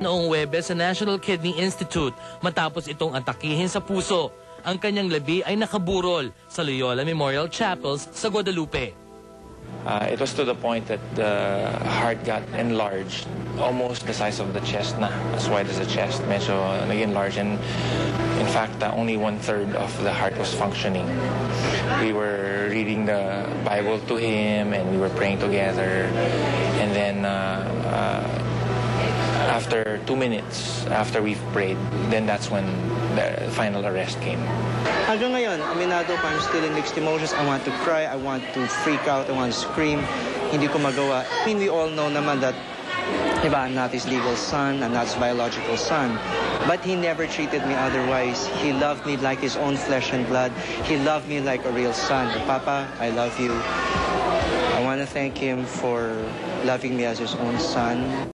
Noong Webes sa National Kidney Institute matapos itong atakihin sa puso. Ang kanyang labi ay nakaburol sa Loyola Memorial Chapels sa Guadalupe. Uh, it was to the point that the heart got enlarged, almost the size of the chest na, as wide as the chest, medyo nag-enlarge. And in fact, uh, only one-third of the heart was functioning. We were reading the Bible to him, and we were praying together. And then uh, uh, after two minutes, after we've prayed, then that's when the final arrest came. Hanggang ngayon, aminado ko, I'm still in mixed emotions. I want to cry, I want to freak out, I want to scream. Hindi ko magawa. I mean, we all know naman that, diba, I'm not his legal son, I'm not his biological son. But he never treated me otherwise. He loved me like his own flesh and blood. He loved me like a real son. Papa, I love you. I want to thank him for loving me as his own son.